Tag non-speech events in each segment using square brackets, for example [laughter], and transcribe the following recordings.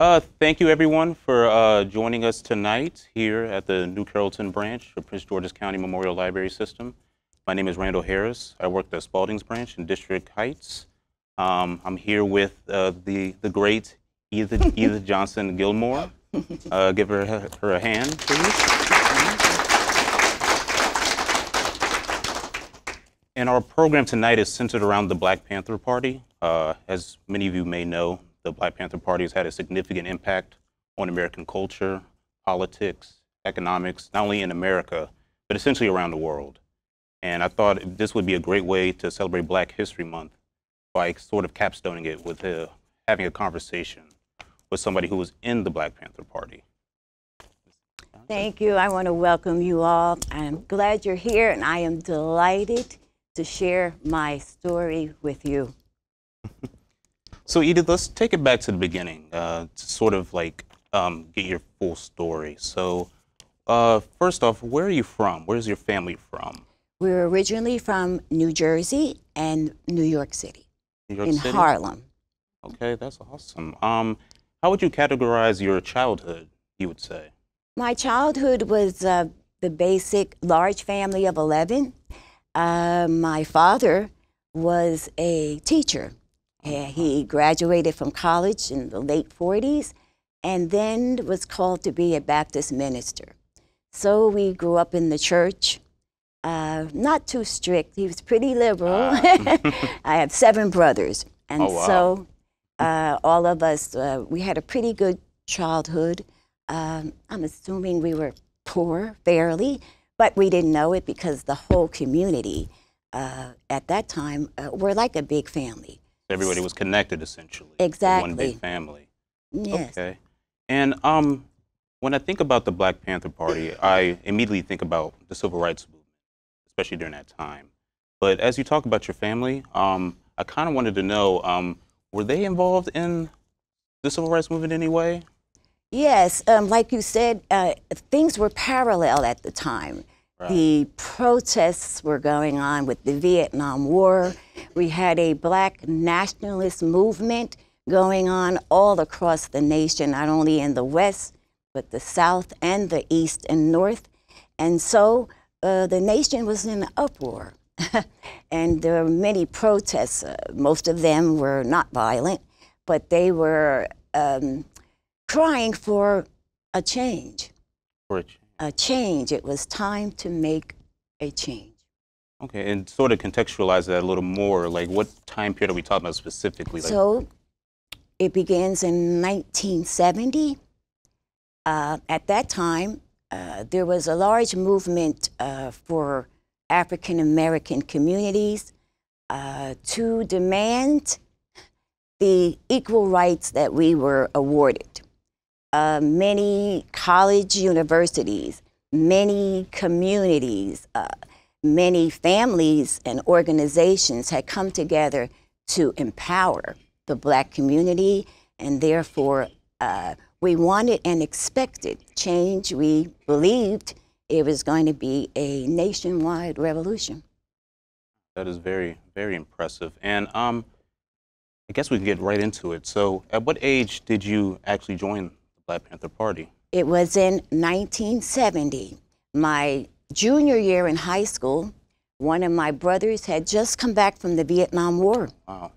Uh, thank you, everyone, for uh, joining us tonight here at the New Carrollton branch of Prince George's County Memorial Library System. My name is Randall Harris. I work at the Spaulding's branch in District Heights. Um, I'm here with uh, the the great Edith, Edith [laughs] Johnson Gilmore. Uh, give her, her a hand, please. And our program tonight is centered around the Black Panther Party. Uh, as many of you may know, the Black Panther Party has had a significant impact on American culture, politics, economics, not only in America, but essentially around the world. And I thought this would be a great way to celebrate Black History Month by sort of capstoning it with uh, having a conversation with somebody who was in the Black Panther Party. Thank you. I want to welcome you all. I'm glad you're here, and I am delighted to share my story with you. So Edith, let's take it back to the beginning, uh, to sort of like um, get your full story. So uh, first off, where are you from? Where's your family from? We're originally from New Jersey and New York City, New York in City? Harlem. Okay, that's awesome. Um, how would you categorize your childhood, you would say? My childhood was uh, the basic large family of 11. Uh, my father was a teacher. Uh, he graduated from college in the late 40s and then was called to be a Baptist minister. So we grew up in the church. Uh, not too strict. He was pretty liberal. [laughs] I have seven brothers, and. Oh, wow. so uh, all of us uh, we had a pretty good childhood. Um, I'm assuming we were poor, fairly, but we didn't know it because the whole community uh, at that time uh, were like a big family. Everybody was connected essentially. to One big family. Yes. Okay. And um, when I think about the Black Panther Party, I immediately think about the civil rights movement, especially during that time. But as you talk about your family, um, I kind of wanted to know, um, were they involved in the civil rights movement in any way? Yes, um, like you said, uh, things were parallel at the time. The protests were going on with the Vietnam War. We had a black nationalist movement going on all across the nation, not only in the West, but the South and the East and North. And so uh, the nation was in uproar. [laughs] and there were many protests. Uh, most of them were not violent, but they were um, crying for a change. For a change. It was time to make a change. Okay, and sort of contextualize that a little more. Like, what time period are we talking about specifically? Like, So it begins in 1970. Uh, at that time, uh, there was a large movement uh, for African American communities uh, to demand the equal rights that we were awarded. Uh, many college universities, many communities, uh, many families and organizations had come together to empower the black community, and therefore uh, we wanted and expected change. We believed it was going to be a nationwide revolution. That is very, very impressive. And um, I guess we can get right into it. So, at what age did you actually join Black Panther Party? It was in 1970, my junior year in high school. One of my brothers had just come back from the Vietnam War. Wow.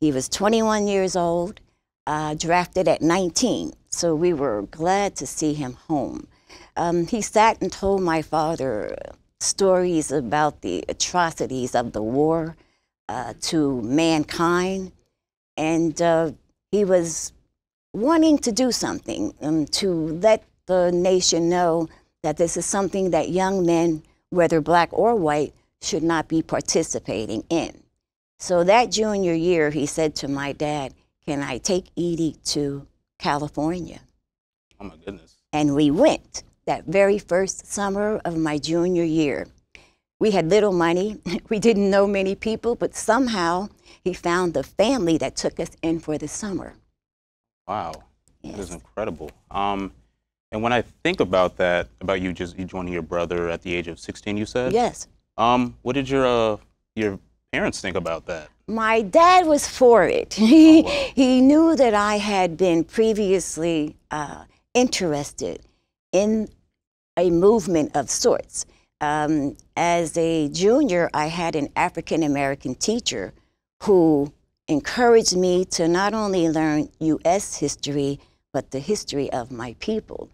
He was 21 years old, uh, drafted at 19, so we were glad to see him home. Um, he sat and told my father stories about the atrocities of the war uh, to mankind, and uh, he was wanting to do something um, to let the nation know that this is something that young men, whether black or white, should not be participating in. So that junior year, he said to my dad, Can I take Edie to California? Oh my goodness. And we went that very first summer of my junior year. We had little money. [laughs] We didn't know many people, but somehow he found the family that took us in for the summer. Wow. That is incredible. Um, and when I think about that, about you just you joining your brother at the age of 16, you said? Yes. Um, what did your uh, your parents think about that? My dad was for it. [laughs] He, he knew that I had been previously uh, interested in a movement of sorts. Um, as a junior, I had an African American teacher who encouraged me to not only learn U.S. history, but the history of my people.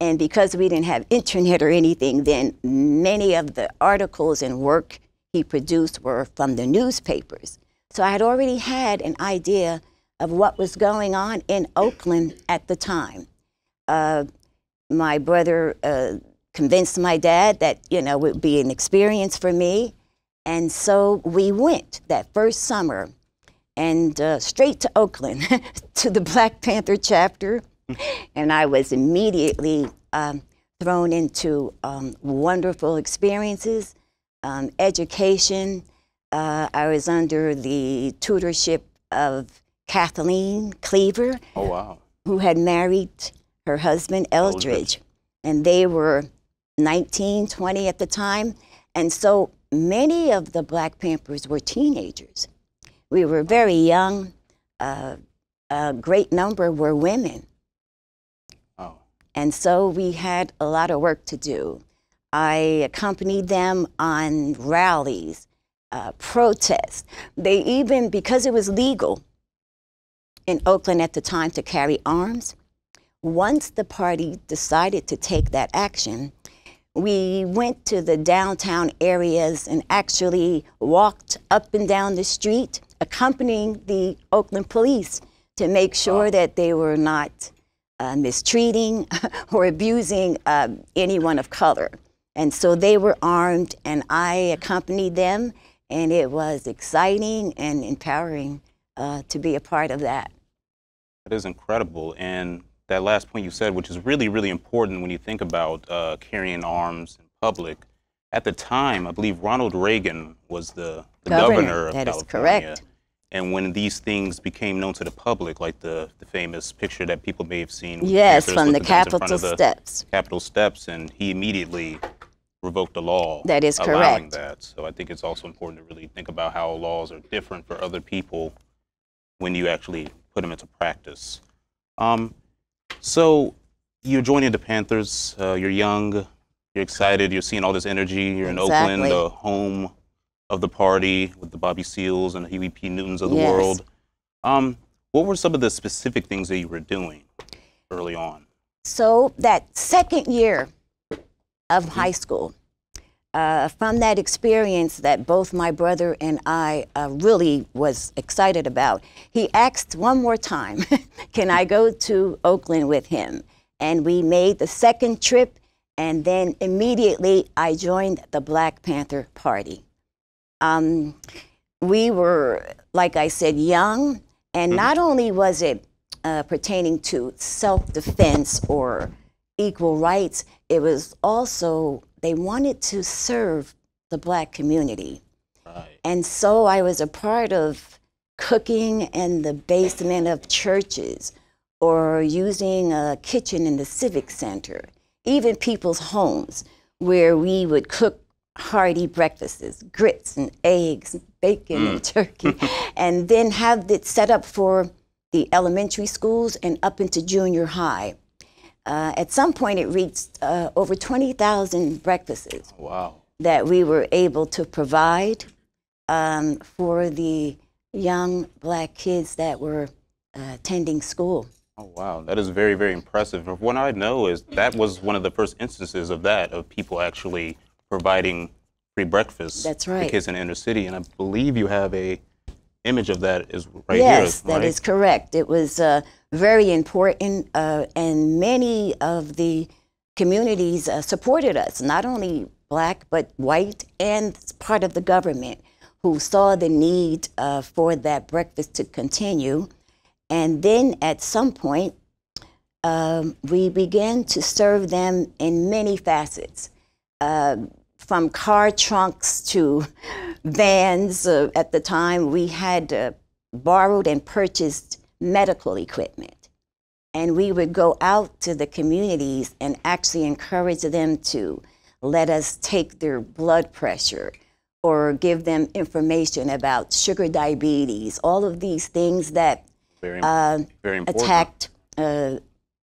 And because we didn't have internet or anything then, many of the articles and work he produced were from the newspapers. So I had already had an idea of what was going on in Oakland at the time. Uh, my brother uh, convinced my dad that, you know, it would be an experience for me. And so we went that first summer and uh, straight to Oakland [laughs] to the Black Panther chapter. and I was immediately um, thrown into um, wonderful experiences, um, education. Uh, I was under the tutorship of Kathleen Cleaver, Oh, wow. who had married her husband Eldridge. Eldridge, and they were 19, 20 at the time. And so many of the Black Panthers were teenagers. We were very young. Uh, a great number were women. Oh, And so we had a lot of work to do. I accompanied them on rallies, uh, protests. They even, because it was legal in Oakland at the time to carry arms, once the party decided to take that action, we went to the downtown areas and actually walked up and down the street, accompanying the Oakland police to make sure that they were not uh, mistreating [laughs] or abusing uh, anyone of color. And so they were armed, and I accompanied them, and it was exciting and empowering uh, to be a part of that. that is incredible. And that last point you said, which is really, really important when you think about uh, carrying arms in public. At the time, I believe Ronald Reagan was the, the Governor, governor, of that is California. correct. And when these things became known to the public, like the, the famous picture that people may have seen, Yes, from the Capitol the steps. Capitol steps, and he immediately revoked the law. That is allowing correct. that. So I think it's also important to really think about how laws are different for other people when you actually put them into practice. Um, so you're joining the Panthers. Uh, you're young. You're excited. You're seeing all this energy. You're in Oakland, the home of the party with the Bobby Seales and the Huey P. Newtons of the Yes. world. Um, what were some of the specific things that you were doing early on? So that second year of high school, uh, from that experience that both my brother and I uh, really was excited about, he asked one more time, [laughs] "Can I go to Oakland with him?" And we made the second trip, and then immediately I joined the Black Panther Party. Um, we were, like I said, young, and not only was it uh, pertaining to self defense or equal rights, it was also, they wanted to serve the black community. Right. And so I was a part of cooking in the basement of churches or using a kitchen in the civic center, even people's homes where we would cook hearty breakfasts, grits and eggs, bacon and mm. turkey, [laughs] and then have it set up for the elementary schools and up into junior high. Uh, at some point, it reached uh, over 20,000 breakfasts Wow. that we were able to provide um, for the young black kids that were uh, attending school. Oh wow, that is very very impressive. What I know is that was one of the first instances of that of people actually providing free breakfast That's for right. kids in inner city, and I believe you have a image of that is right yes, here. that is correct. It was uh, very important, uh, and many of the communities uh, supported us, not only black, but white, and part of the government who saw the need uh, for that breakfast to continue. And then at some point, um, we began to serve them in many facets, uh, from car trunks to vans. Uh, at the time, we had uh, borrowed and purchased medical equipment. And we would go out to the communities and actually encourage them to let us take their blood pressure or give them information about sugar diabetes, all of these things that Very, uh, very attacked uh,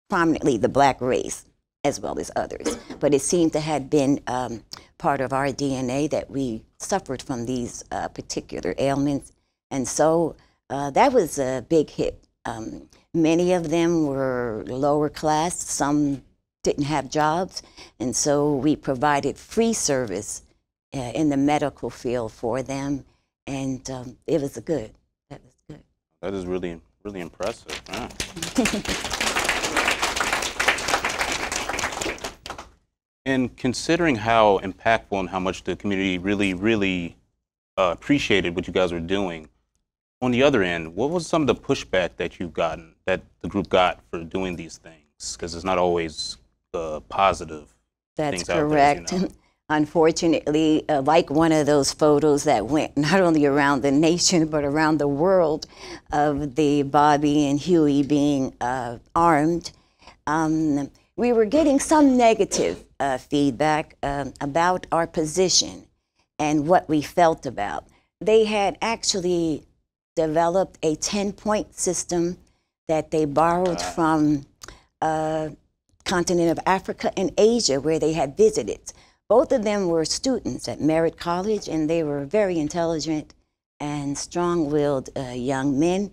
prominently the black race as well as others. But it seemed to have been um, part of our DNA that we suffered from these uh, particular ailments. And so uh, that was a big hit. Um, many of them were lower class, some didn't have jobs. And so we provided free service uh, in the medical field for them. And um, it was good. That was good. That is really, really impressive. Yeah. [laughs] and considering how impactful and how much the community really, really uh, appreciated what you guys were doing, on the other end, what was some of the pushback that you've gotten, that the group got for doing these things? Because it's not always uh, positive. That's things out there, you correct. know. [laughs] Unfortunately, uh, like one of those photos that went [laughs] not only around the nation but around the world of the Bobby and Huey being uh, armed, um, we were getting some negative uh, feedback um, about our position and what we felt about. They had actually developed a 10 point system that they borrowed from uh, continent of Africa and Asia, where they had visited. Both of them were students at Merritt College, and they were very intelligent and strong-willed uh, young men,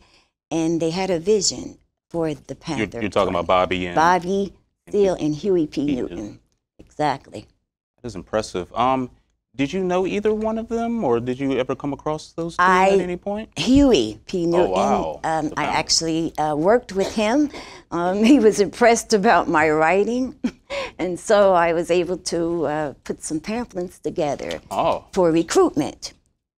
and they had a vision for the You're, you're talking about Bobby and Bobby Seale and Huey P. Newton. Exactly. That is impressive. Um, did you know either one of them, or did you ever come across those two I- at any point? Huey P. Newton. Oh, wow. Um, I actually uh, worked with him. Um, he was impressed about my writing, [laughs] and so I was able to uh, put some pamphlets together Oh, for recruitment.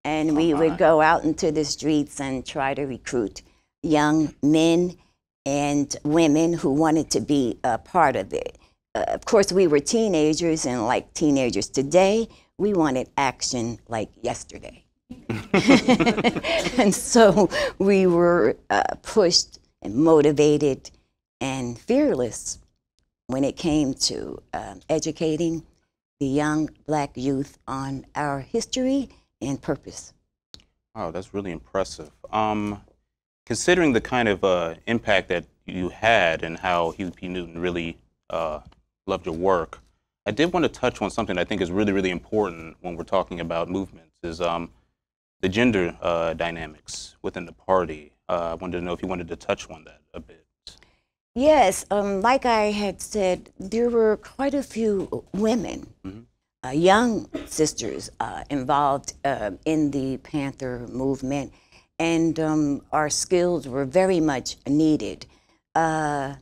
And we my. would go out into the streets and try to recruit young men and women who wanted to be a part of it. Uh, of course, we were teenagers, and like teenagers today, we wanted action like yesterday. [laughs] and so we were uh, pushed and motivated and fearless when it came to um educating the young black youth on our history and purpose. wow, that's really impressive. Um, considering the kind of uh, impact that you had and how Huey P. Newton really uh, loved your work, I did want to touch on something I think is really, really important when we're talking about movements is um, the gender uh, dynamics within the party. Uh, I wanted to know if you wanted to touch on that a bit. Yes, um, like I had said, there were quite a few women, uh, young sisters uh, involved uh, in the Panther movement, and um, our skills were very much needed. Uh,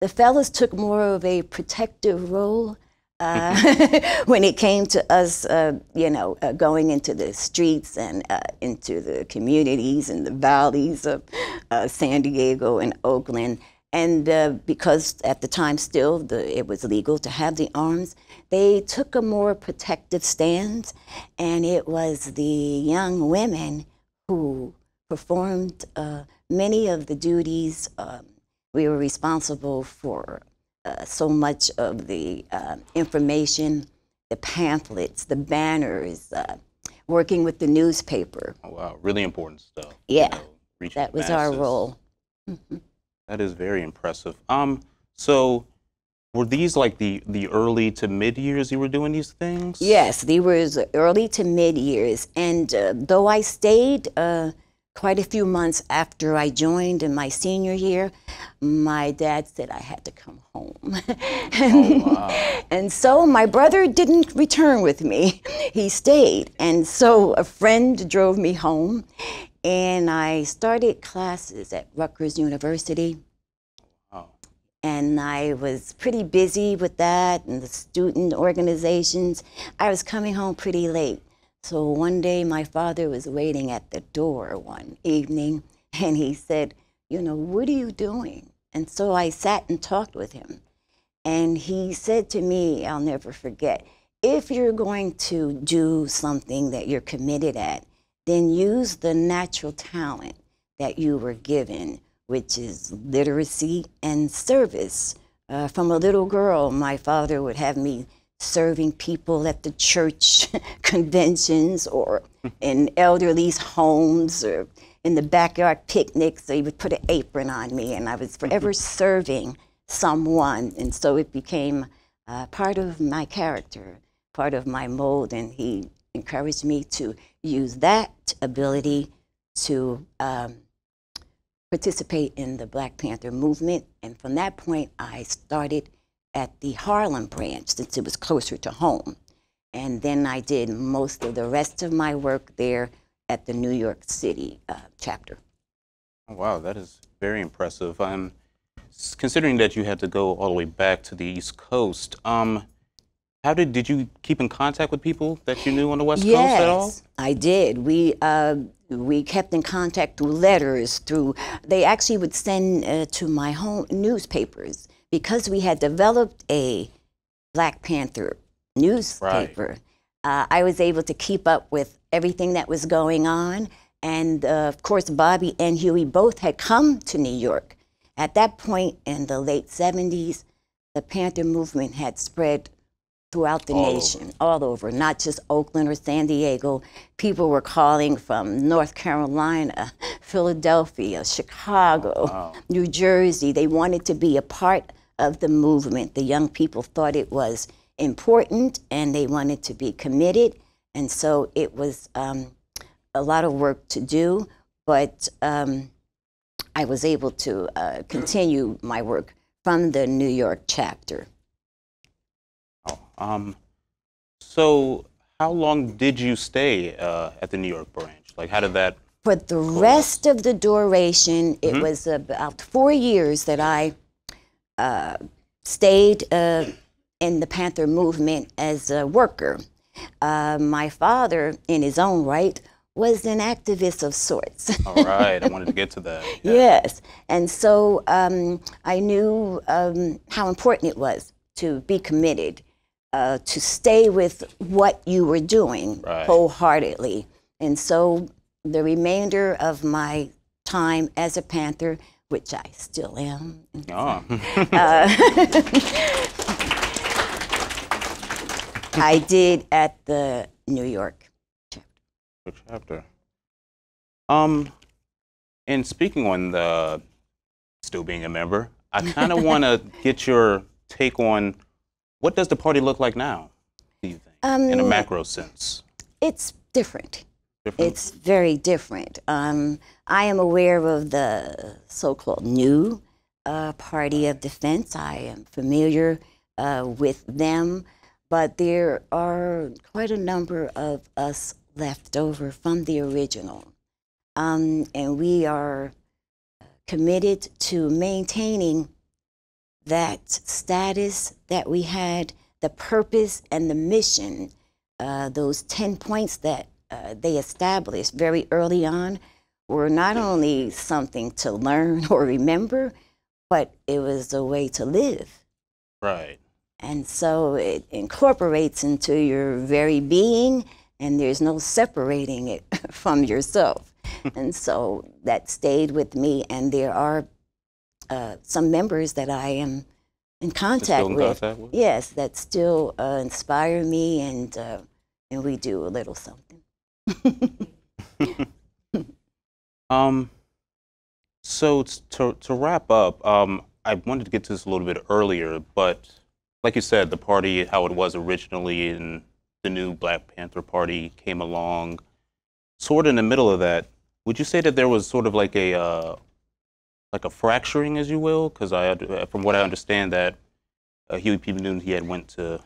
the fellas took more of a protective role uh, [laughs] when it came to us, uh, you know, uh, going into the streets and uh, into the communities and the valleys of uh, San Diego and Oakland. And uh, because at the time still the, it was legal to have the arms, they took a more protective stance. And it was the young women who performed uh, many of the duties. Um, we were responsible for uh, so much of the uh, information, the pamphlets, the banners, uh, working with the newspaper. Oh, wow, really important stuff. you Yeah, know, That was our masses. role. That is very impressive. Um, so were these like the the early to mid years you were doing these things? Yes, these were early to mid years. And uh, though I stayed uh, quite a few months after I joined in my senior year, my dad said I had to come home. Oh, [laughs] and so my brother didn't return with me, he stayed. And so a friend drove me home, and I started classes at Rutgers University Wow. and I was pretty busy with that and the student organizations. I was coming home pretty late. So one day my father was waiting at the door one evening and he said, You know, what are you doing? And so I sat and talked with him. And he said to me, I'll never forget, if you're going to do something that you're committed at, then use the natural talent that you were given, which is literacy and service. Uh, from a little girl, my father would have me serving people at the church [laughs] conventions or in elderly's homes or in the backyard picnics. They would put an apron on me, and I was forever [laughs] serving someone. And so it became uh, part of my character, part of my mold. And he encouraged me to use that ability to um, participate in the Black Panther movement. And from that point, I started at the Harlem branch since it was closer to home. And then I did most of the rest of my work there at the New York City uh, chapter. Oh, wow, that is very impressive. Um, considering that you had to go all the way back to the East Coast, um, how did did you keep in contact with people that you knew on the West Coast at all? Yes, I did. We uh, we kept in contact through letters. Through they actually would send uh, to my home newspapers because we had developed a Black Panther newspaper. Uh, I was able to keep up with everything that was going on, and uh, of course, Bobby and Huey both had come to New York. At that point in the late '70s, the Panther movement had spread throughout the All over. nation, all over, not just Oakland or San Diego. People were calling from North Carolina, [laughs] Philadelphia, Chicago, Wow. New Jersey. They wanted to be a part of the movement. The young people thought it was important and they wanted to be committed. And so it was um, a lot of work to do, but um, I was able to uh, continue my work from the New York chapter. Oh, um, so how long did you stay uh, at the New York branch? Like, how did that? For the rest of the duration, it was about four years that I uh, stayed uh, in the Panther movement as a worker. Uh, my father, in his own right, was an activist of sorts. [laughs] All right, I wanted to get to that. Yeah. Yes. And so um, I knew um, how important it was to be committed, uh, to stay with what you were doing Right. wholeheartedly. And so the remainder of my time as a Panther, which I still am, Oh. [laughs] I did at the New York. Good chapter. Um, and speaking on the still being a member, I kind of [laughs] want to get your take on what does the party look like now? Do you think, in a Um, macro sense? It's different. Different? It's very different. Um, I am aware of the so-called new uh, party of defense. I am familiar uh, with them, but there are quite a number of us left over from the original, um, and we are committed to maintaining that status that we had, the purpose and the mission, uh, those 10 points that uh, they established very early on were not only something to learn [laughs] or remember, but it was a way to live. right. And so it incorporates into your very being, and there's no separating it [laughs] from yourself. [laughs] and so that stayed with me, and there are uh, some members that I am in contact with. contact with? Yes, that still uh, inspire me, and uh, and we do a little something. [laughs] Um, so to to wrap up, um, I wanted to get to this a little bit earlier, but like you said, the party how it was originally, and the new Black Panther Party came along, sort of in the middle of that. Would you say that there was sort of like a uh, like a fracturing, as you will? Because I, from what I understand, that uh, Huey P. Newton he had went to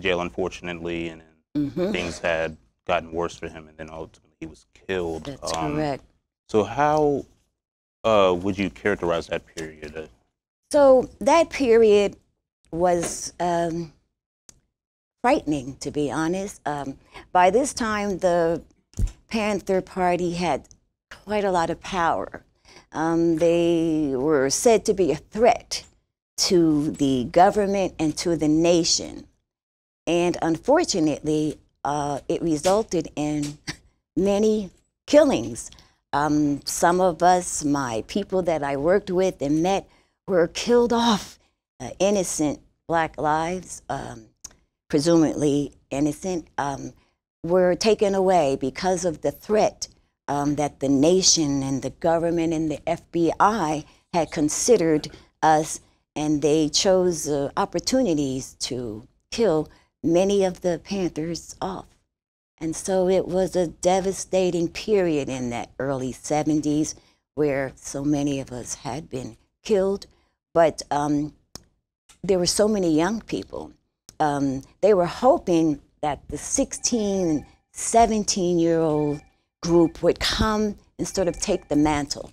jail unfortunately, and, and hmm things had gotten worse for him, and then ultimately he was killed. That's Um, correct. so how uh, would you characterize that period? Uh, So that period was um, frightening, to be honest. Um, by this time, the Panther Party had quite a lot of power. Um, they were said to be a threat to the government and to the nation. And unfortunately, uh, it resulted in many killings. Um, some of us, my people that I worked with and met, were killed off, uh, innocent black lives. Um, presumably innocent, um, were taken away because of the threat um, that the nation and the government and the FBI had considered us, and they chose uh, opportunities to kill many of the Panthers off. And so it was a devastating period in that early 70s where so many of us had been killed. But um, there were so many young people. Um, they were hoping that the 16, 17 year old group would come and sort of take the mantle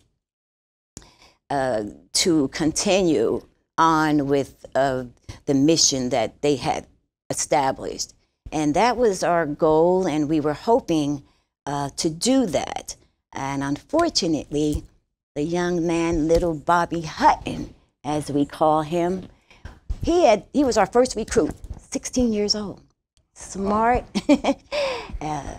uh, to continue on with uh, the mission that they had established. And that was our goal, and we were hoping uh, to do that. And unfortunately, the young man, little Bobby Hutton, as we call him, he had he was our first recruit, 16 years old, smart. [laughs] uh,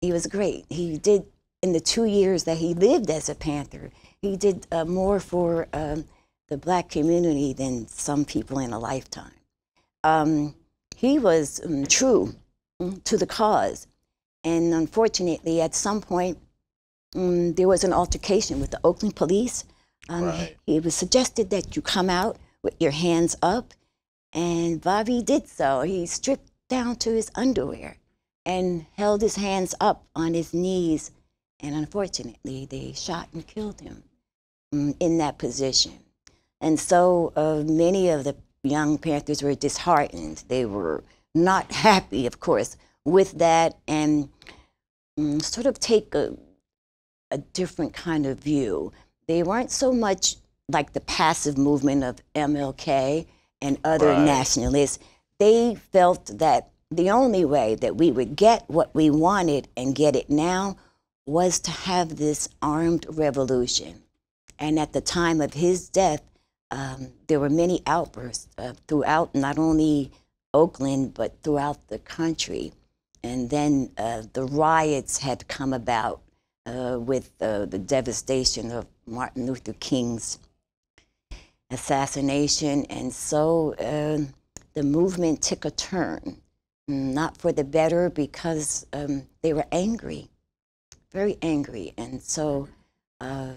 he was great. He did in the two years that he lived as a Panther, he did uh, more for um, the black community than some people in a lifetime. Um, he was um, true mm, to the cause. And unfortunately, at some point, um, there was an altercation with the Oakland police. Um, Right. It was suggested that you come out with your hands up, and Bobby did so. He stripped down to his underwear and held his hands up on his knees, and unfortunately, they shot and killed him mm, in that position. And so uh, many of the young Panthers were disheartened. They were not [laughs] happy, of course, with that and mm, sort of take a, a different kind of view. They weren't so much like the passive movement of MLK and other Right. nationalists. They felt that the only way that we would get what we wanted and get it now was to have this armed revolution. And at the time of his death, um, there were many outbursts uh, throughout not only Oakland, but throughout the country. And then uh, the riots had come about uh, with uh, the devastation of Martin Luther King's assassination. And so um the movement took a turn, not for the better, because um, they were angry, very angry. And so uh,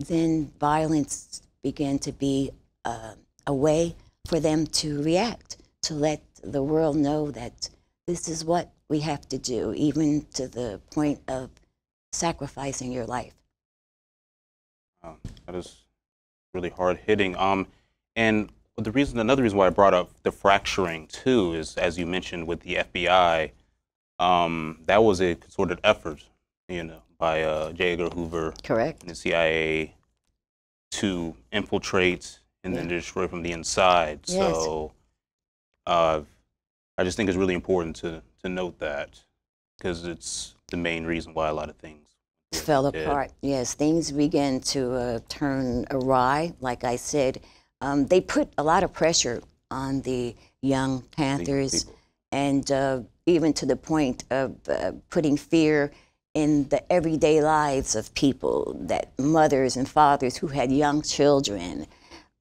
then violence began to be uh, a way for them to react, to let the world know that this is what we have to do, even to the point of sacrificing your life. Um, that is really hard hitting. Um, and the reason, another reason why I brought up the fracturing too is, as you mentioned with the FBI, um, that was a concerted effort, you know, by uh, J. Edgar Hoover Correct. and the CIA to infiltrate and then destroy from the inside. Yes. So uh, I just think it's really important to, to note that because it's the main reason why a lot of things fell did. apart. Yes, things began to uh, turn awry. Like I said, um, they put a lot of pressure on the young Panthers, people. and uh, even to the point of uh, putting fear in the everyday lives of people, that mothers and fathers who had young children,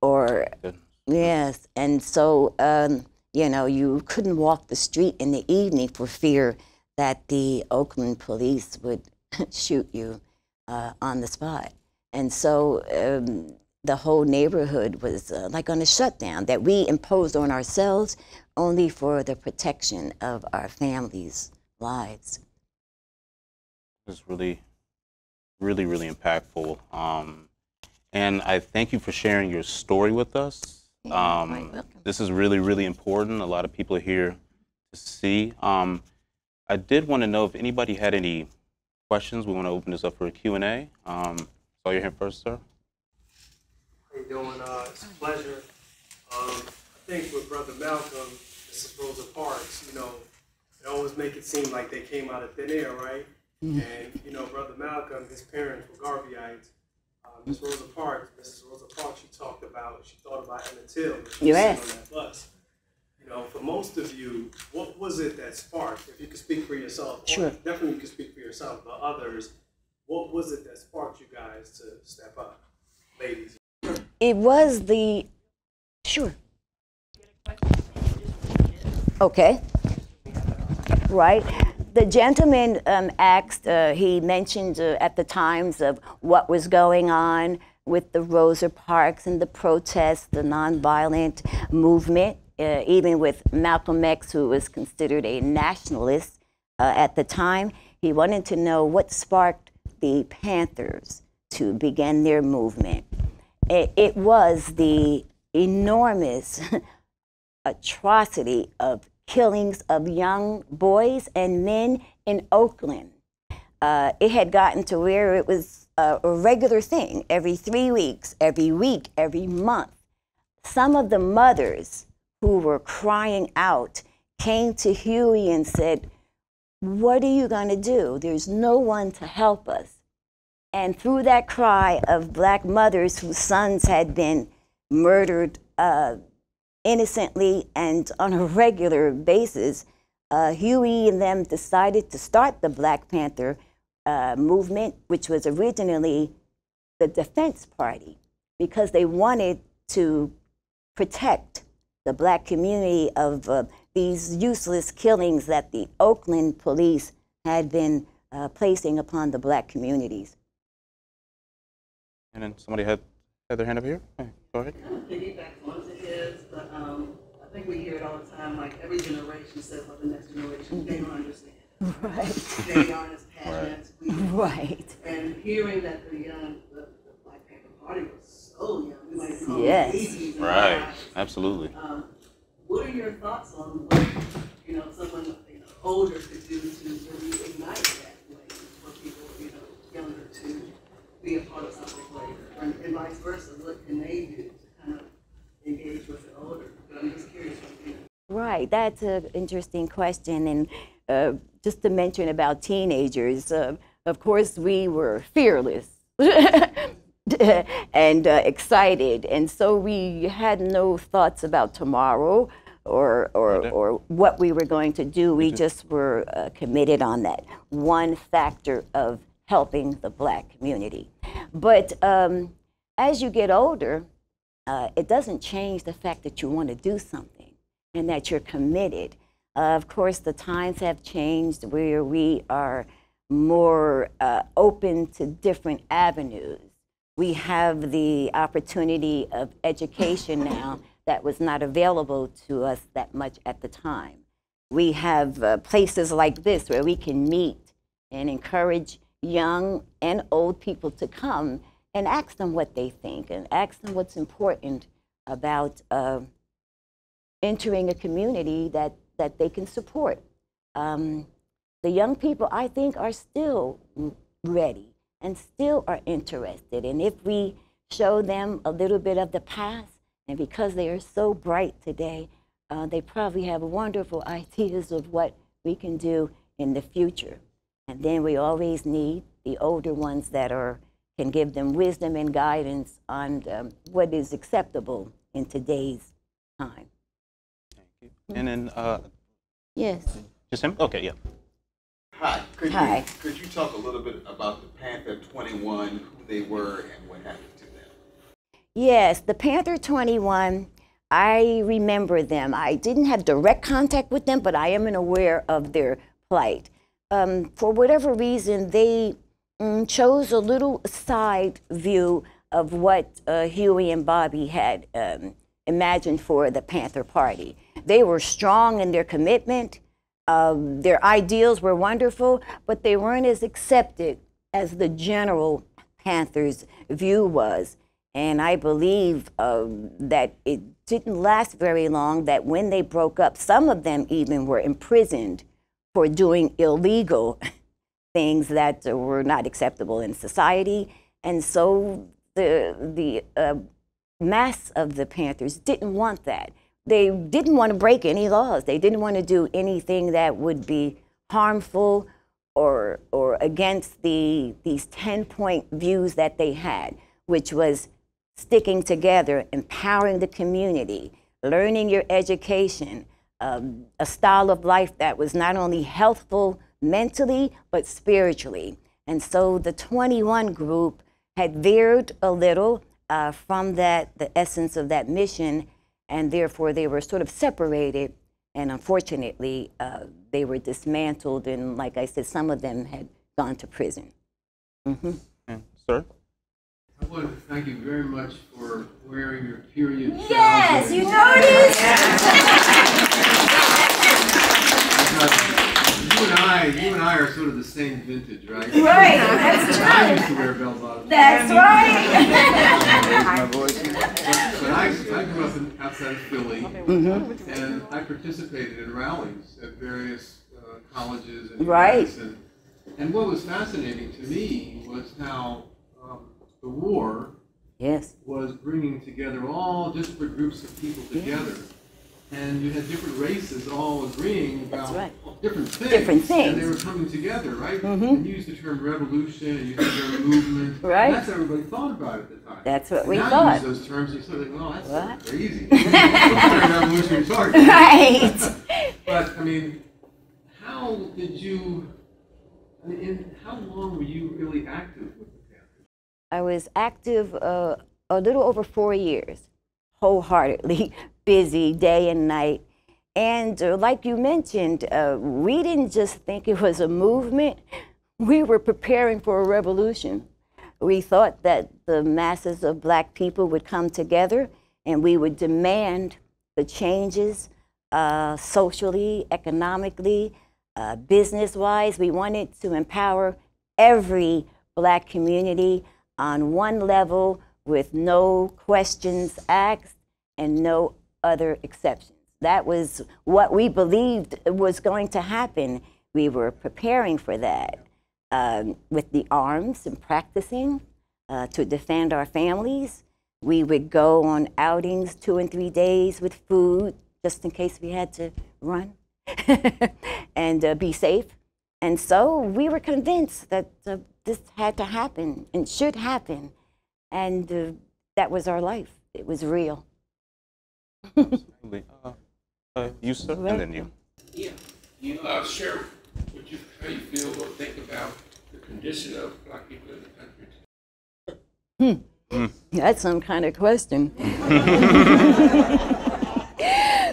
or Good. Yes, and so um, you know you couldn't walk the street in the evening for fear that the Oakland police would [laughs] shoot you uh, on the spot, and so um, the whole neighborhood was uh, like on a shutdown that we imposed on ourselves only for the protection of our families' lives. Was really, really, really impactful. Um, and I thank you for sharing your story with us. You're Um, welcome. this is really, really important. A lot of people are here to see. Um, I did want to know if anybody had any questions. We want to open this up for a Q&A. Um, saw your here first, sir. How you doing? Uh, it's a pleasure. Um, I think with Brother Malcolm, Mrs. Rosa Parks, you know, they always make it seem like they came out of thin air, right? And, you know, Brother Malcolm, his parents were Garveyites. Uh, Miss Rosa Parks, Mrs. Rosa Parks, she talked about, she thought about Emmett Till. when she was Yes. on that bus. You know, for most of you, what was it that sparked? If you could speak for yourself, Sure. definitely you could speak for yourself, but others, what was it that sparked you guys to step up, ladies? It was the sure. Okay. Right. The gentleman um, asked, uh, he mentioned uh, at the times of what was going on with the Rosa Parks and the protests, the nonviolent movement, uh, even with Malcolm X, who was considered a nationalist uh, at the time. He wanted to know what sparked the Panthers to begin their movement. It, it was the enormous [laughs] atrocity of killings of young boys and men in Oakland. Uh, it had gotten to where it was a, a regular thing every three weeks, every week, every month. Some of the mothers who were crying out came to Huey and said, What are you going to do? There's no one to help us. And through that cry of black mothers whose sons had been murdered uh, innocently and on a [laughs] regular basis, uh, Huey and them decided to start the Black Panther uh, movement, which was originally the Defense Party, because they wanted to protect the black community of uh, these useless killings that the Oakland police had been uh, placing upon the black communities. And then somebody had, had their hand up here. Hey, go ahead. piggyback onto his, but um, I think we hear it all the time, like every generation says about the next generation, they don't understand. Right. They aren't as passionate as we are. Right. And hearing that the young, the, the Black Panther Party was so young, we might call Yes. them in our Right. eyes. Absolutely. Um, what are your thoughts on what, you know, someone, you know, older could do to really ignite that way for people, you know, younger to be a part of something later? And, and vice versa, what can they do to kind of engage with the older? But I'm just curious Right, that's an interesting question. And uh, just to mention about teenagers, uh, of course, we were fearless [laughs] and uh, excited. And so we had no thoughts about tomorrow or, or, or what we were going to do. We just were uh, committed on that one factor of helping the black community. But um, as you get older, uh, it doesn't change the fact that you want to do something and that you're committed. Uh, of course, the times have changed where we are more uh, open to different avenues. We have the opportunity of education now that was not available to us that much at the time. We have uh, places like this where we can meet and encourage young and old people to come and ask them what they think and ask them what's important about uh, entering a community that, that they can support. Um, the young people, I think, are still ready and still are interested. And if we show them a little bit of the past, and because they are so bright today, uh, they probably have wonderful [laughs] ideas of what we can do in the future. And then we always need the older ones that are can give them wisdom and guidance on um, what is acceptable in today's time. Thank you. And then, uh, Yes. just him? Okay, yeah. Hi. Could Hi. You, could you talk a little bit about the Panther 21, who they were, and what happened to them? Yes, the Panther 21, I remember them. I didn't have direct contact with them, but I am aware of their plight. Um, for whatever reason, they chose a little side view of what uh, Huey and Bobby had um, imagined for the Panther Party. They were strong in their commitment. Um, their ideals were wonderful, but they weren't as accepted as the general Panthers' view was. And I believe um, that it didn't last very long, that when they broke up, some of them even were imprisoned for doing illegal things that were not acceptable in society. And so the, the uh, mass of the Panthers didn't want that. They didn't want to break any laws. They didn't want to do anything that would be harmful or, or against the, these 10 point views that they had, which was sticking together, empowering the community, learning your education, um, a style of life that was not only healthful mentally, but spiritually. And so the 21 group had veered a little uh, from that, the essence of that mission, and therefore they were sort of separated And unfortunately, uh, they were dismantled, and like I said, some of them had gone to prison. And, sir? I want to thank you very much for wearing your period Yes, you noticed? [laughs] Because You and I, you and I are sort of the same vintage, right? Right, that's I used to wear bell bottoms. That's right. But but [laughs] I, I grew up in, outside of Philly, Mm-hmm. and I participated in rallies at various uh, colleges and Right. and, and what was fascinating to me was how um, the war yes, was bringing together all disparate groups of people together. And you had different races all agreeing about right. Different things. Different And they were coming together, right? Mhm. And you used the term revolution, and you used the term [laughs] movement. Right. And that's what everybody thought about at the time. That's what And we now thought. you use those terms, you sort of think, well, that's What? [laughs] crazy. what kind of revolution are you talking right. [laughs] But, I mean, how did you, I mean, in, how long were you really active with the Panthers? I was active uh, a little over four years, wholeheartedly busy day and night. And uh, like you mentioned, uh, we didn't just think it was a movement, [laughs] we were preparing for a revolution. We thought that the masses of black people would come together and we would demand the changes uh, socially, economically, uh, business wise. We wanted to empower every black community on one level with no questions asked and no other exceptions. That was what we believed was going to happen. We were preparing for that um, with the arms and practicing uh, to defend our families. We would go on outings two and three days with food just in case we had to run [laughs] and uh, be safe. And so we were convinced that uh, this had to happen and should happen. And uh, that was our life. It was real. [laughs] Absolutely. Uh, uh, you, sir, and then you. Yeah, you uh, share what you, how you feel or think about the condition of black people in the country. That's some kind of question. [laughs]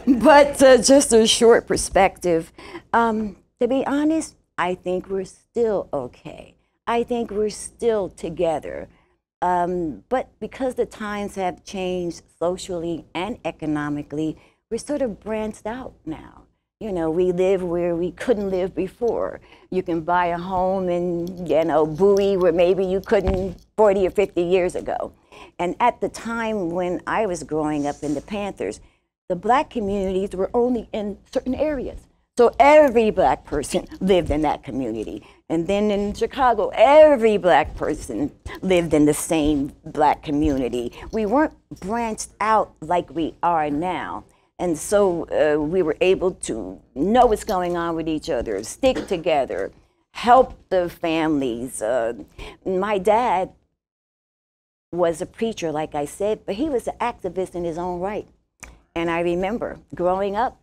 but uh, just a short perspective. Um, to be honest, I think we're still okay. I think we're still together. Um, but because the times have changed socially and economically, we're sort of branched out now. You know, we live where we couldn't live before. You can buy a home in, you know, Bowie where maybe you couldn't 40 or 50 years ago. And at the time when I was growing up in the Panthers, the black communities were only in certain areas. So every black person lived in that community. And then in Chicago, every black person lived in the same black community. We weren't branched out like we are now. And so uh, we were able to know what's going on with each other, stick together, help the families. Uh, my dad was a preacher, like I said, but he was an activist in his own right. And I remember growing up,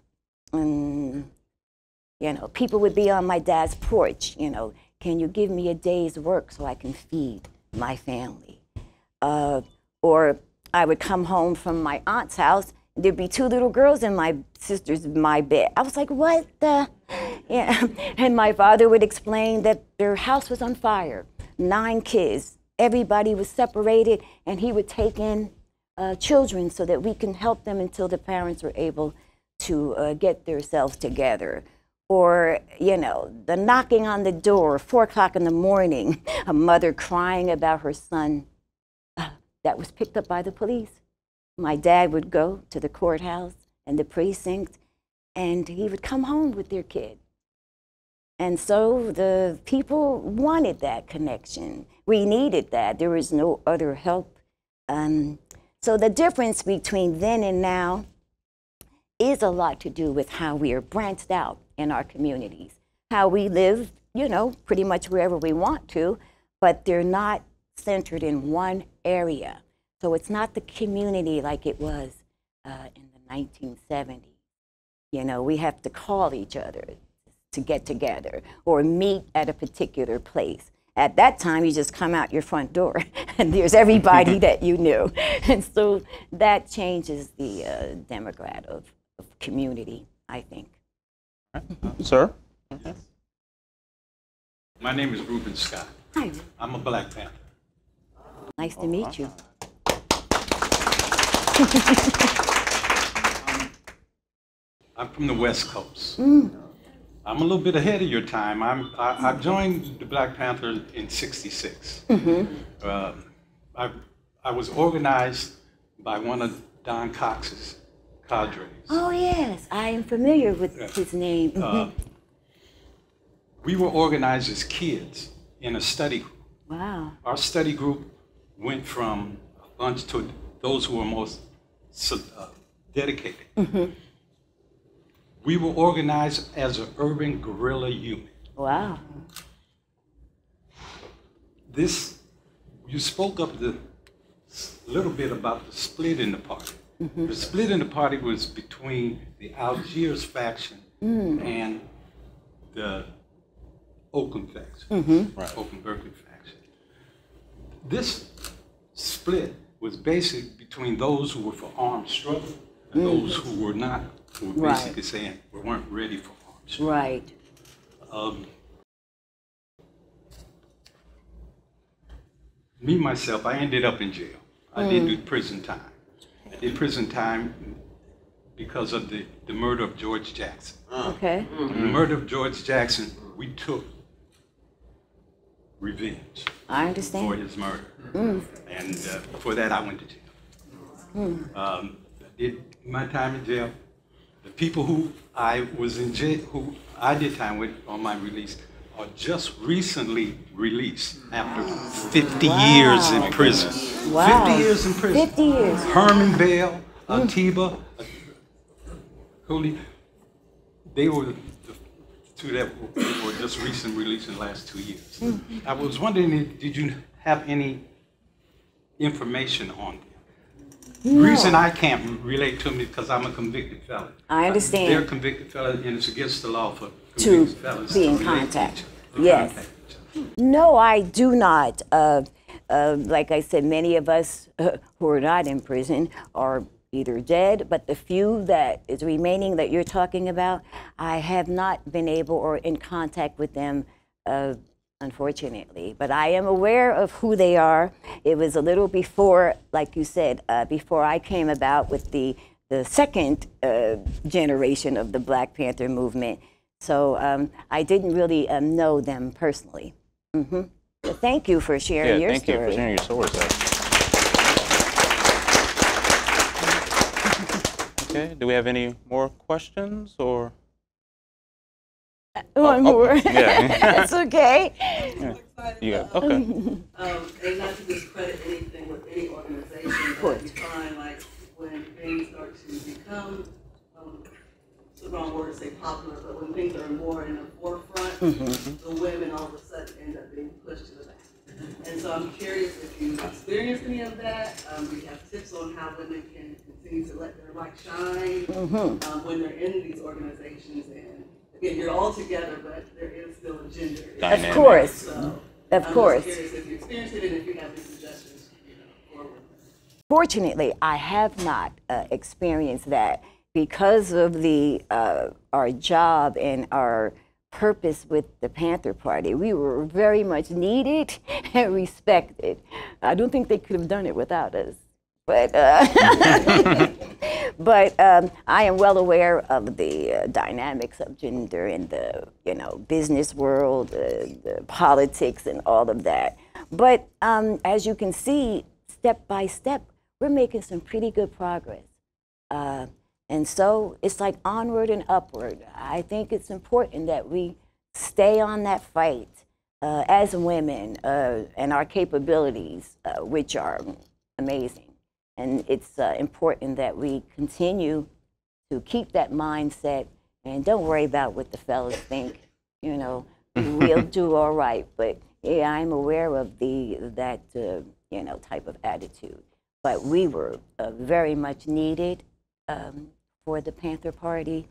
you know, people would be on my dad's porch, you know, can you give me a day's work so I can feed my family? Uh, or I would come home from my aunt's house, there'd be two little girls in my sister's my bed. I was like, what the? [gasps] Yeah. [laughs] And my father would explain that their house was on fire, nine kids, everybody was separated, and he would take in uh, children so that we can help them until the parents were able to uh, get themselves together. Or, you know, the knocking on the door, four o'clock in the morning, [laughs] a mother crying about her son uh, that was picked up by the police. My dad would go to the courthouse and the precinct, and he would come home with their kid. And so the people wanted that connection. We needed that. There was no other help. Um, so the difference between then and now is a lot to do with how we are branched out in our communities, how we live, you know, pretty much wherever we want to, but they're not centered in one area. So it's not the community like it was uh, in the 1970s. You know, we have to call each other to get together or meet at a particular place. At that time, you just come out your front door [laughs] and there's everybody [laughs] that you knew. And so that changes the uh, demographic of, of community, I think. Sir? Yes. My name is Ruben Scott. Hi, I'm a Black Panther. nice to meet you. [laughs] I'm from the West Coast. I'm a little bit ahead of your time. I'm, I, I joined the Black Panther in '66. Uh, I, I was organized by one of Don Cox's cadres. Oh, yes, I am familiar with his name. Uh, we were organized as kids in a study group. wow. Our study group went from a bunch to those who were most uh, dedicated. Mm-hmm. We were organized as an urban guerrilla unit. Wow. This, you spoke up the little bit about the split in the party. Mm-hmm. The split in the party was between the Algiers faction mm. and the Oakland faction, mm-hmm. Oakland Berkeley faction. This split was basically between those who were for armed struggle and mm. those who were not, who were Right. basically saying we weren't ready for armed struggle. Right. Um, me, myself, I ended up in jail. I did mm. do prison time. I did prison time because of the, the murder of George Jackson. Ah. Okay. In the murder of George Jackson, we took revenge I understand. for his murder. And uh, for that, I went to jail. Um, I did my time in jail. The people who I was in jail, who I did time with on my release, are just recently released after 50 years in prison. Wow. 50 years in prison. 50 years. Herman Bell, Atiba, uh, Cooley, they were two that were, just recent released in the last two years. I was wondering, did you have any information on them? The reason I can't relate to them is because I'm a convicted felon. I understand. They're convicted felon, and it's against the law for To convicted felons be in contact. Yes. contact. No, I do not. Uh, uh, like I said, many of us uh, who are not in prison are either dead, but the few that is remaining that you're talking about, I have not been able or in contact with them, uh, unfortunately. But I am aware of who they are. It was a little before, like you said, uh, before I came about with the the second uh, generation of the Black Panther movement. So um, I didn't really um, know them personally. hmm But thank you for sharing Yeah, your thank you for sharing your story, Okay, do we have any more questions or? One oh, more. yeah. [laughs] That's okay. You got, okay. Um, and not to discredit anything with any organization, but you find like when things start to become, um, it's the wrong word to say popular, but when things are more in the forefront, the women all of a sudden end up being pushed to the back. And so I'm curious if you've experienced any of that, um, do you have tips on how women can continue to let their light shine, um, when they're in these organizations and, again, you're all together, but there is still a gender. issue. Dynamic. Of course. So, Of I'm course. just curious if you experienced it and if you have any suggestions, you know, forward. Fortunately, I have not uh, experienced that because of the uh, our job and our purpose with the Panther Party. We were very much needed [laughs] and respected. I don't think they could have done it without us. But uh, [laughs] but um, I am well aware of the uh, dynamics of gender in the you know business world, uh, the politics, and all of that. But um, as you can see, step by step, we're making some pretty good progress. Uh, and so it's like onward and upward. I think it's important that we stay on that fight uh, as women uh, and our capabilities, which are amazing. And it's uh, important that we continue to keep that mindset and don't worry about what the fellas think. You know, we'll [laughs] do all right. But yeah, I'm aware of the that uh, you know type of attitude. But we were uh, very much needed um, for the Panther Party,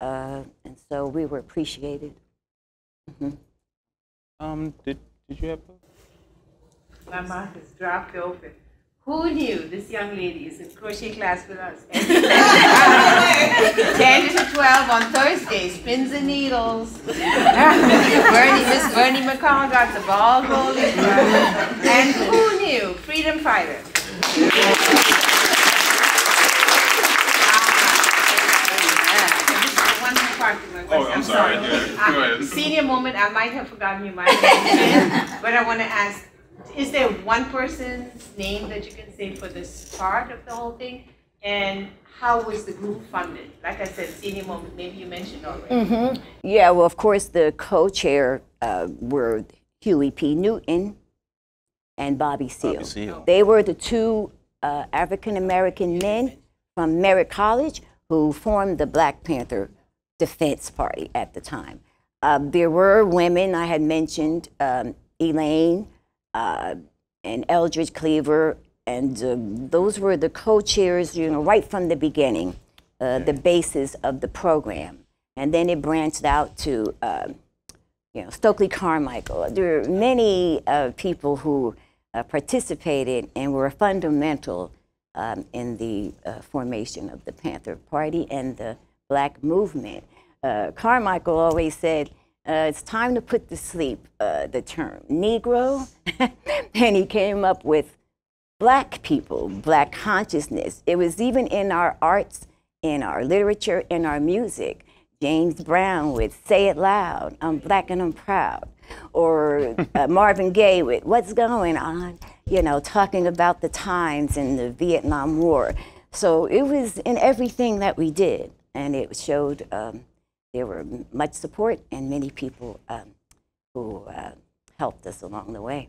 uh, and so we were appreciated. Um, did, did you have? My mouth is dropped open. Who knew this young lady is in crochet class with us? [laughs] 10 to 12 on Thursday, pins and needles. [laughs] Bernie, Miss Bernie McCall got the ball rolling. And who knew? Freedom fighter. One more part to my question. Oh, I'm sorry. Yeah, Uh. Senior moment, I might have forgotten you might have [laughs] but I want to ask, is there one person's name that you can say for this part of the whole thing? And how was the group funded? Like I said, senior moment, maybe you mentioned already. Yeah, well, of course, the co-chair uh, were Huey P. Newton and Bobby Seale. Bobby Seale. They were the two uh, African American men from Merritt College who formed the Black Panther Defense Party at the time. Uh, there were women I had mentioned, um, Elaine uh, and Eldridge Cleaver, and uh, those were the co-chairs, you know, right from the beginning, uh, the basis of the program. And then it branched out to, uh, you know, Stokely Carmichael. There are many uh, people who uh, participated and were fundamental um, in the uh, formation of the Panther Party and the Black movement. Uh, Carmichael always said, uh, it's time to put to sleep uh, the term Negro, [laughs] and he came up with black people, black consciousness. It was even in our arts, in our literature, in our music. James Brown with Say It Loud, I'm black and I'm proud. Or [laughs] uh, Marvin Gaye with What's Going On, you know, talking about the times in the Vietnam War. So it was in everything that we did, and it showed um, there were much support and many people um, who uh, helped us along the way.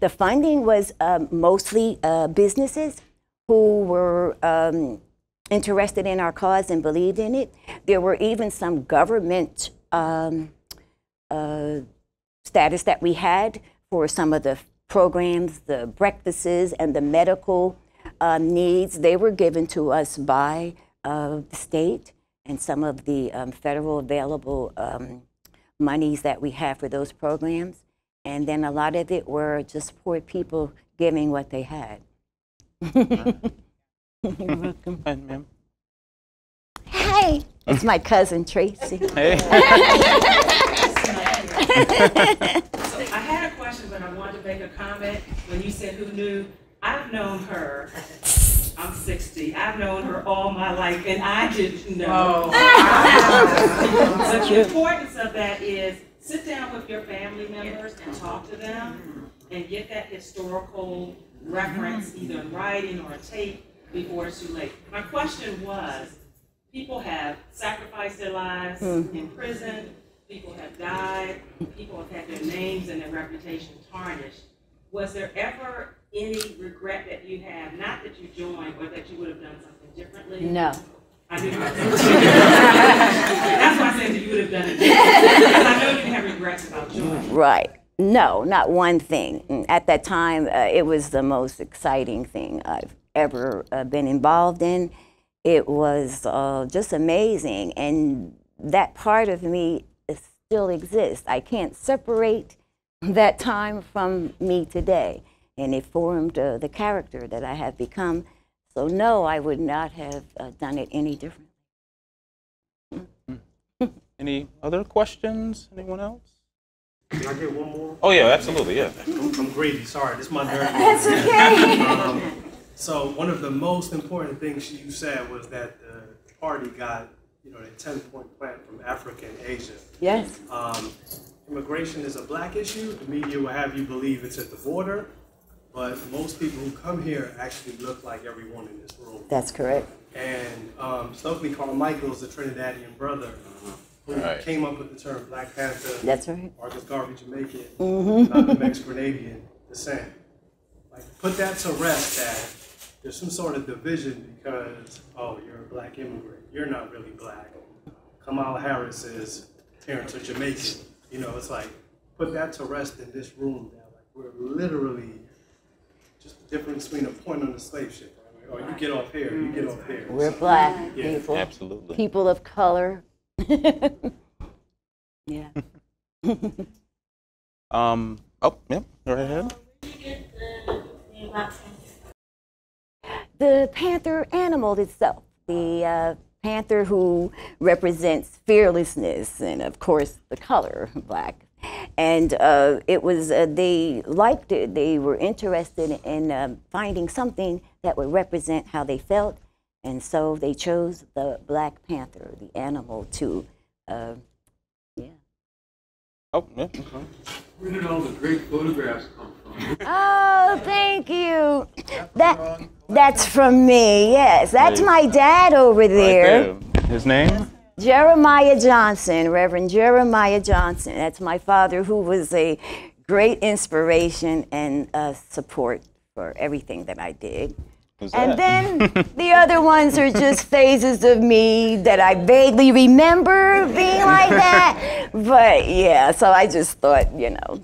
The funding was um, mostly uh, businesses who were um, interested in our cause and believed in it. There were even some government um, uh, status that we had for some of the programs, the breakfasts, and the medical uh, needs. They were given to us by uh, the state and some of the um, federal available um, monies that we have for those programs. And then a lot of it were just poor people giving what they had. You're [laughs] welcome, ma'am. Hey, it's my cousin Tracy. [laughs] Hey. So [laughs] I had a question, but I wanted to make a comment. When you said who knew, I've known her. I'm 60. I've known her all my life, and I didn't know. [laughs] but the importance of that is sit down with your family members and talk to them, and get that historical reference, mm-hmm. either in writing or a tape, before it's too late. My question was, people have sacrificed their lives hmm. in prison, people have died, people have had their names and their reputation tarnished. Was there ever any regret that you have, not that you joined, or that you would have done something differently? No. I. That's why I said that you would have done it differently, because I know you have regrets about joining. Right. No, not one thing. At that time, uh, it was the most exciting thing I've ever uh, been involved in. It was uh, just amazing, and that part of me still exists. I can't separate that time from me today, and it formed uh, the character that I have become. So, no, I would not have uh, done it any differently. Any other questions? Anyone else? Can I get one more? Oh yeah, absolutely. Yeah. I'm I'm greedy, sorry, this is my [laughs] dirty. That's okay. Um, So one of the most important things you said was that the party got, you know, the ten-point plan from Africa and Asia. yes, Um, immigration is a black issue. The media will have you believe it's at the border, but most people who come here actually look like everyone in this room. that's correct. And um, Stokely Carmichael is a Trinidadian brother who Right. came up with the term Black Panther. That's right. Marcus Garvey Jamaican, Malcolm X Grenadian descent. Like, put that to rest that there's some sort of division because, oh, you're a black immigrant. You're not really black. Kamala Harris is parents are Jamaican. You know, it's like, put that to rest in this room now. Like, we're literally just the difference between a point on the slave ship. Right? Like, oh, you get off here, you get off there. We're black Yeah. people. Absolutely. people of color. [laughs] yeah. [laughs] Um. Oh, yeah. Go right ahead. The panther animal itself, the uh, panther who represents fearlessness and, of course, the color black. And uh, it was, uh, they liked it. They were interested in um finding something that would represent how they felt. And so they chose the Black Panther, the animal, to, uh, yeah. Oh, yeah. okay. Where did all the great photographs come from? Oh, thank you. That that's from me. Yes, that's my dad over there, Right there. His name? Jeremiah Johnson, Reverend Jeremiah Johnson. That's my father, who was a great inspiration and uh, support for everything that I did. Who's And that? then [laughs] the other ones are just phases of me that I vaguely remember being like that. But yeah, so I just thought, you know,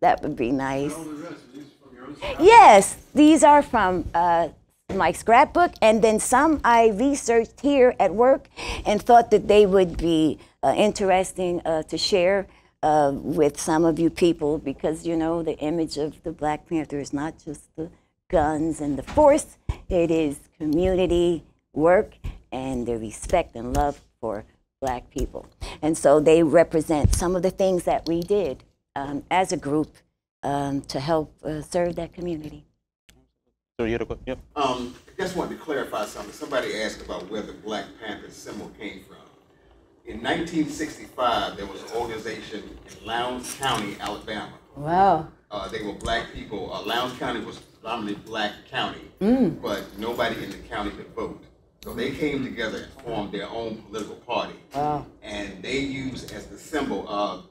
that would be nice. All the rest, these from your own? Yes, these are from uh, my scrapbook, and then some I researched here at work and thought that they would be uh, interesting uh, to share uh, with some of you people because, you know, the image of the Black Panther is not just the guns and the force, it is community work and the respect and love for Black people. And so they represent some of the things that we did um, as a group um, to help uh, serve that community. So you had a que- yep. Um, I just wanted to clarify something. Somebody asked about where the Black Panther symbol came from. In 1965, there was an organization in Lowndes County, Alabama. Wow. Uh, they were black people. Uh, Lowndes County was predominantly black county, but nobody in the county could vote. So they came together and formed their own political party. Wow. And they used as the symbol of,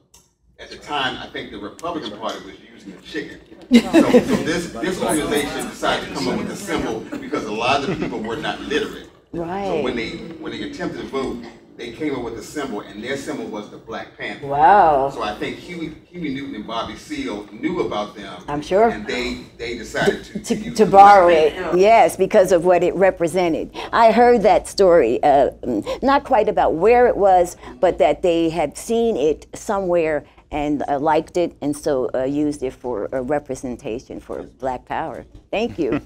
at the time, I think the Republican Party was using a chicken. [laughs] So, so this, this organization decided to come up with a symbol because a lot of the people were not literate. Right. So when they, when they attempted to vote, they came up with a symbol, and their symbol was the Black Panther. Wow. So I think Huey, Huey Newton and Bobby Seale knew about them. I'm sure. And they, they decided to. To, to borrow it, yes, because of what it represented. I heard that story, uh, mm, not quite about where it was, but that they had seen it somewhere and uh, liked it, and so uh, used it for a representation for Black Power. Thank you.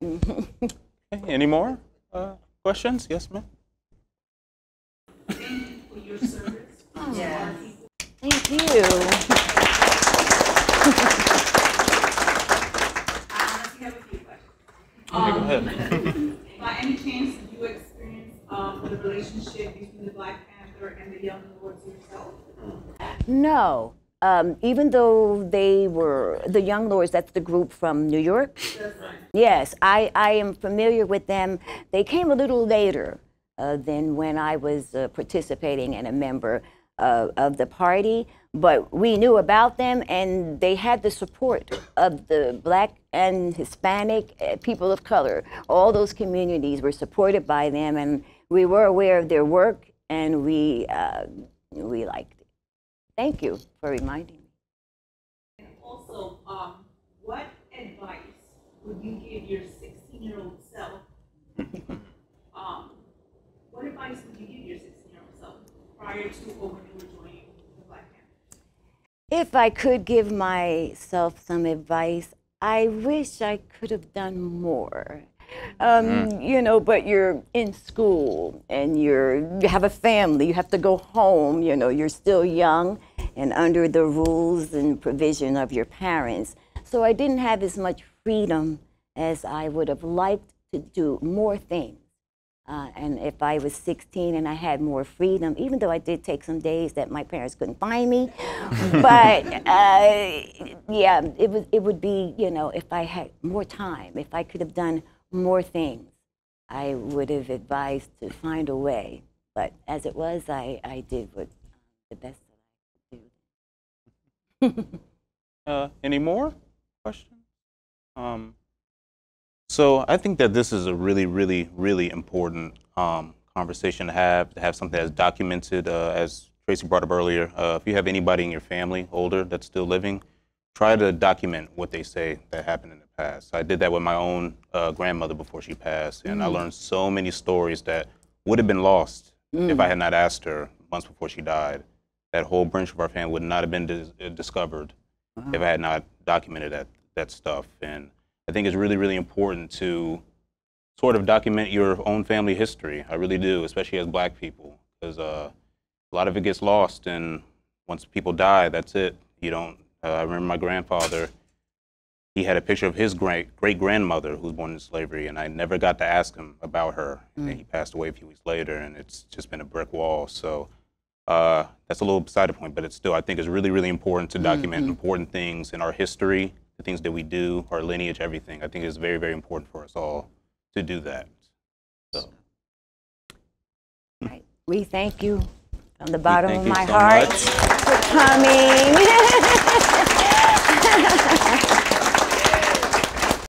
[laughs] Any more uh, questions? Yes, ma'am. for your service. Yes. Thank you. I honestly have a few questions. Okay, go Um, ahead. By any chance, did you experience, um, the relationship between the Black Panther and the Young Lords yourself? No. Um, even though they were the Young Lords, that's the group from New York. Yes, I, I am familiar with them. They came a little later uh, than when I was uh, participating and a member uh, of the party, but we knew about them and they had the support of the black and Hispanic uh, people of color. All those communities were supported by them, and we were aware of their work and we, uh, we liked it. Thank you for reminding me. And also, um, what advice would you give your sixteen-year-old self? [laughs] Um, what advice would you give your sixteen-year-old self prior to or when you were joining the Black Panther? If I could give myself some advice, I wish I could have done more. Um, You know, but you're in school and you're you have a family. You have to go home. You know, you're still young and under the rules and provision of your parents. So I didn't have as much freedom as I would have liked to do more things. Uh, and if I was 16 and I had more freedom, even though I did take some days that my parents couldn't find me, [laughs] but uh, yeah, it was it would be you know if I had more time, if I could have done more things, I would have advised to find a way. But as it was, I, I did what the best that I could do. [laughs] Uh, any more questions? Um, so I think that this is a really, really, really important um, conversation to have. To have something that's documented, uh, as Tracy brought up earlier. Uh, if you have anybody in your family older that's still living, try to document what they say that happened in past. I did that with my own uh, grandmother before she passed, and I learned so many stories that would have been lost if I had not asked her months before she died. That whole branch of our family would not have been dis- uh, discovered if I had not documented that that stuff. And I think it's really, really important to sort of document your own family history. I really do, especially as black people, because uh, a lot of it gets lost, and once people die, that's it. You don't. Uh, I remember my grandfather. He had a picture of his great great grandmother who was born in slavery, and I never got to ask him about her. And he passed away a few weeks later, and it's just been a brick wall. So uh, that's a little beside the point, but it's still I think it's really really important to document important things in our history, the things that we do, our lineage, everything. I think it's very very important for us all to do that. So. Right. We thank you from the bottom of my so heart much. for coming. [laughs]